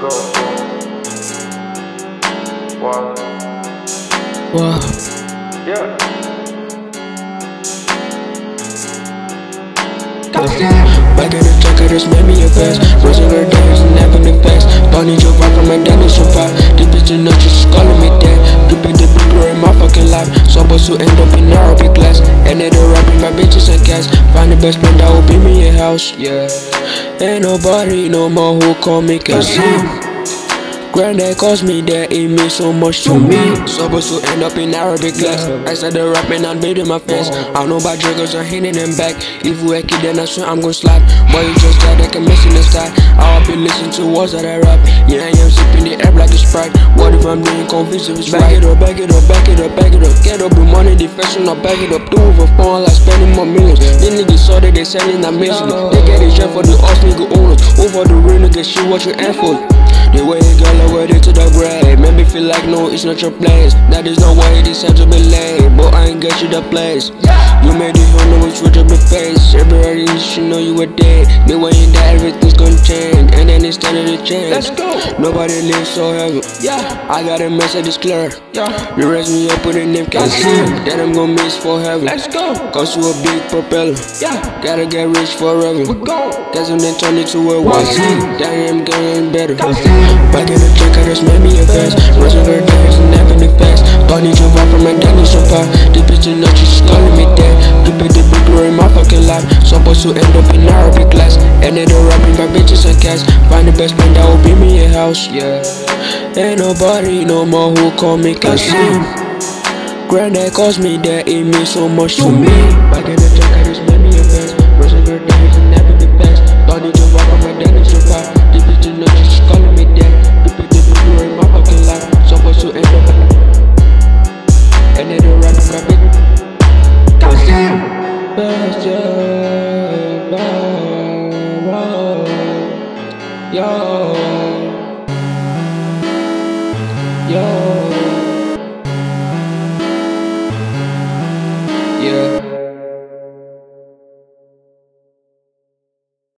go. Wow. Wow. Yeah. Back in the truck, I just made me a fast. Rose her days, never the fast. Bunny drove out from my dentist so far. This bitch in just calling me that. Dripping the big in my fucking life. So Supposed to end up in Arabic class. And they don't rapping my bitches and cats. Find the best friend that will be me a house. Yeah. Ain't nobody no more who call me Kazeem. Granddad calls me that it means so much to me. Mm-hmm. Supposed to end up in Arabic class. I said started rapping and made my fans. I know about triggers, I'm hitting them back. If you we it, then I swear I'm gonna slide. Boy, you just got that in the style. I'll be listening to words that I rap. Yeah, I am sipping the air like a sprite. What if I'm being convinced if it's right? Back it up, back it up, back it up, back it up. Get up the money, the fashion, I'll back it up. Do it for fun, like spending more millions. These niggas saw that they selling, I'm missing. They get it shit for the us nigga. Over the real niggas, shit, what you ask for. The way you are ready to the grave feel like no, it's not your place. That is not why it is time to be late But I ain't get you the place. You made it home, know it's with your face. Everybody should know you were dead The way you die, everything's gonna change And then it's time to change. Let's go. Nobody lives so heavy. Yeah. I got a message is clear. Yeah. You raise me up with a name can see. That I'm gonna miss forever Let's go. Cause you a big propeller. Yeah. Gotta get rich forever. We go. Cause I'm then turn it to a YC Damn, I'm getting better. Back in the truck, I just made me a fast Of her days, never the fast? Bunny drove out from my daddy so far. This bitch in she just calling me dad. Dripping the big glory my fucking life. Supposed to end up in Arabic class. And they don't rapping my bitches and cats Find the best man that will be me a house, yeah. Ain't nobody no more who call me Kazeem. Granddad calls me that, it means so much to me. Back in the truck, yo.